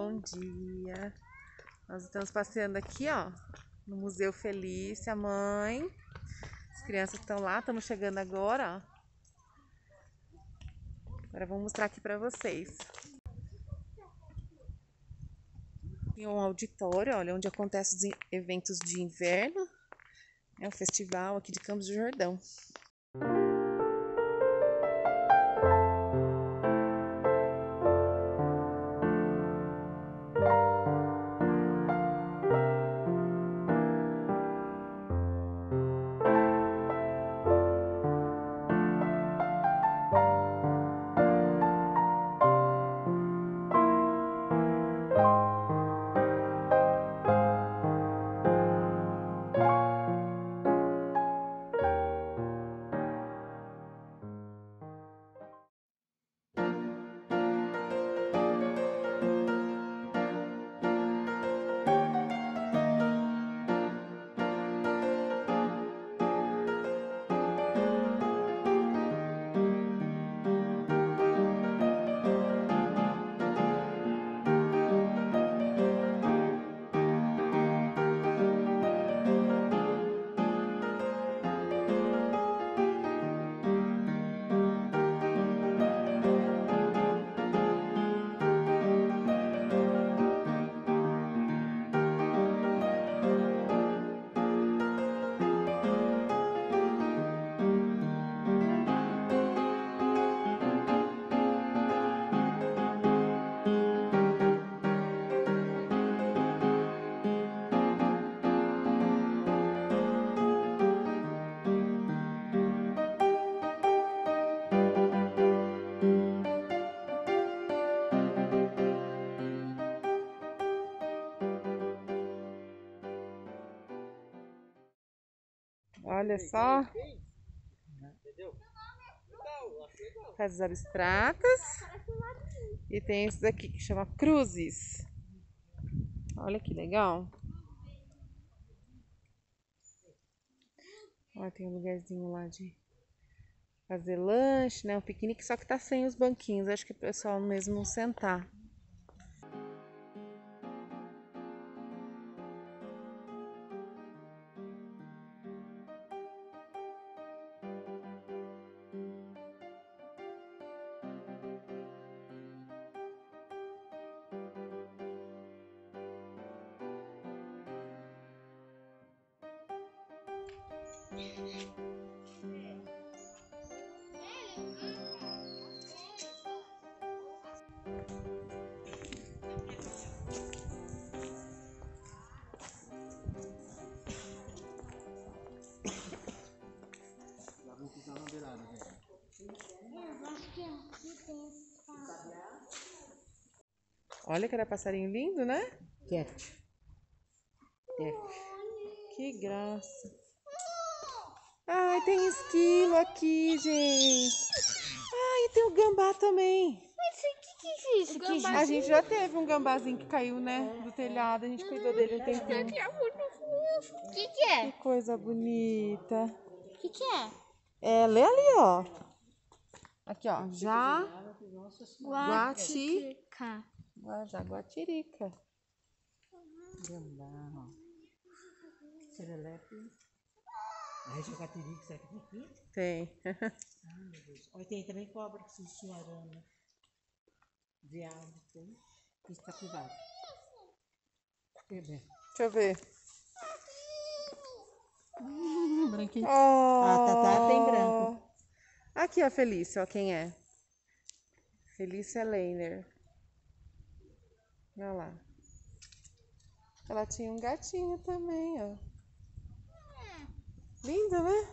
bom dia. Nós estamos passeando aqui, ó, no Museu Felícia, mãe. As crianças estão lá, estamos chegando agora, ó. Agora vamos mostrar aqui para vocês. Tem um auditório, olha, onde acontecem os eventos de inverno. É o festival aqui de Campos do Jordão. Olha só. Casas abstratas. E tem esses aqui que chama cruzes. Olha que legal. Olha, tem um lugarzinho lá de fazer lanche, né? Um piquenique, só que tá sem os banquinhos. Acho que o pessoal mesmo sentar. Olha que era passarinho lindo, né? Cat. Que graça. Ai, tem esquilo aqui, gente. Ai, tem o gambá também. Mas o que, que é isso? Que A gente já teve um gambazinho que caiu, né? Do telhado. A gente cuidou dele um tempinho. O que, que é? Que coisa bonita. O que, que é? É, lê ali, ó. Aqui, ó. Já. Guati. Jaguatirica. Gambá, ó. Serelepe. Aí jacatirica, será que tem aqui? Tem. Ai, meu Deus. Olha, tem também cobra que se arame. Viado, tem. Isso tá privado. Deixa eu ver. Hum, branquinho. Oh. Ah, tá, tá, tem branco. Aqui a Felícia, ó, quem é? Felícia Leiner. Olha lá. Ela tinha um gatinho também, ó. Lindo, né?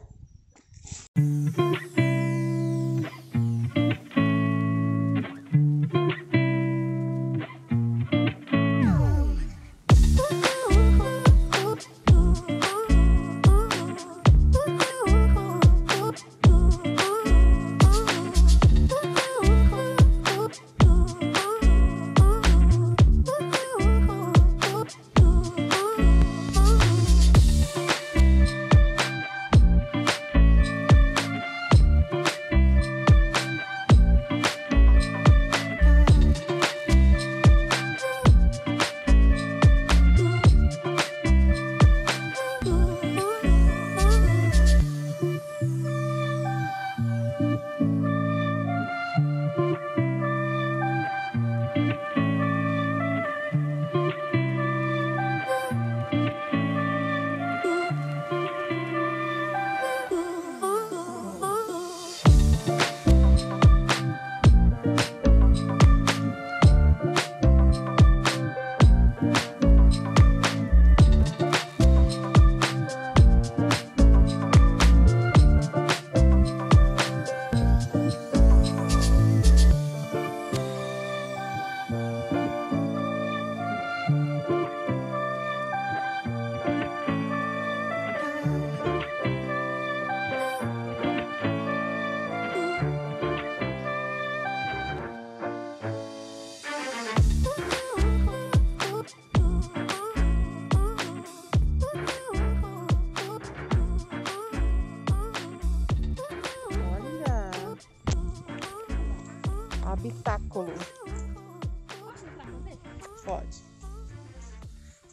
Pode.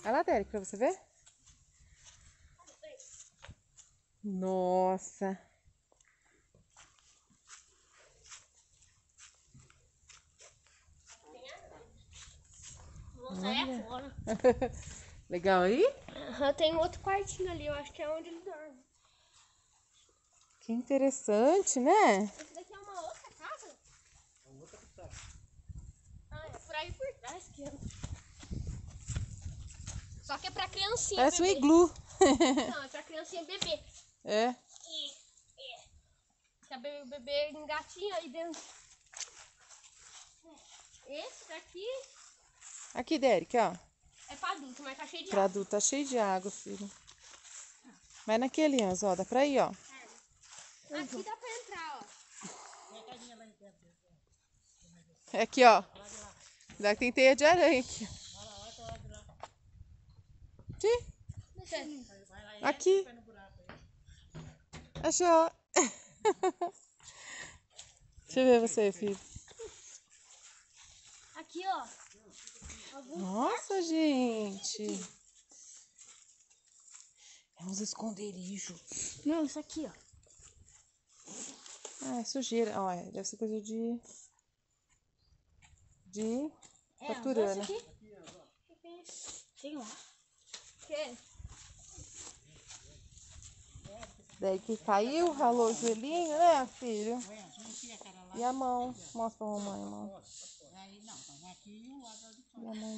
Vai lá, Derek, pra você ver. Nossa. Vou sair fora. Legal aí? Tem outro quartinho ali, eu acho que é onde ele dorme. Que interessante, né? Esse daqui é uma outra casa? Ah, é por aí por trás que é. Só que é pra criancinha Parece um beber. iglu. Não, é pra criancinha beber. É. Se a bebê, o bebê engatinha aí dentro. Esse daqui Aqui, Derek, ó. é pra adulto, mas tá cheio de Pra água. adulto tá cheio de água, filho. Vai naquele, Anzo, ó. Dá pra ir, ó. Aqui dá pra entrar, ó. É aqui, ó. Lá tem teia de aranha aqui. Aqui. Aqui. Achou. Deixa eu ver você, filho. Aqui, ó. Nossa, gente. É uns esconderijos. Não, isso aqui, ó. Ah, é sujeira. Ó, é, deve ser coisa de... De É. Sei lá. Que? Daí que caiu, ralou o joelhinho, né, filho? E a mão? Mostra pra mamãe a mão. E a mãozinha.